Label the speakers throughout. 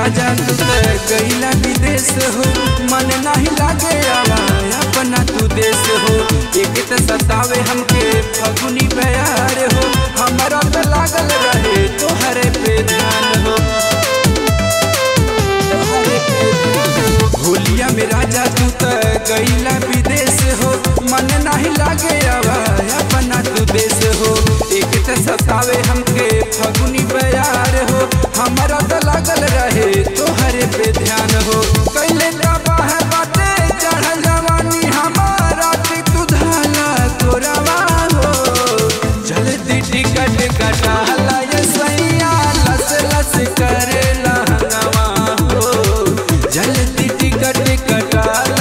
Speaker 1: राजा तू त गईला विदेश हो। मन नहीं लागे अपना तू देश हो। एक त सतावे हमके फगुनी प्यार हो। हमारा तो लागल रहे तोहरे पे ध्यान हो। हो। होलिया में राजा तू त गईला टिकट कटा।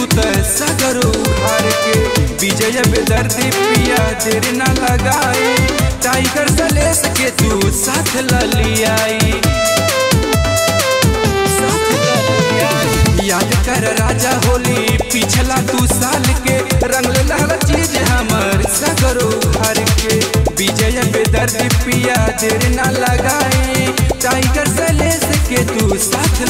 Speaker 1: तू त सगरो हार के। विजय बेदर्दी पिया, देर न लगाई टाइगर सलेस के तू साथ ललियाई याद कर राजा होली, पिछला तू साल के। रंग लहला चीज़ हमर सगरो, हर के। विजय बेदर्दी पिया, देर न लगाई टाइगर सलेस के तू साथ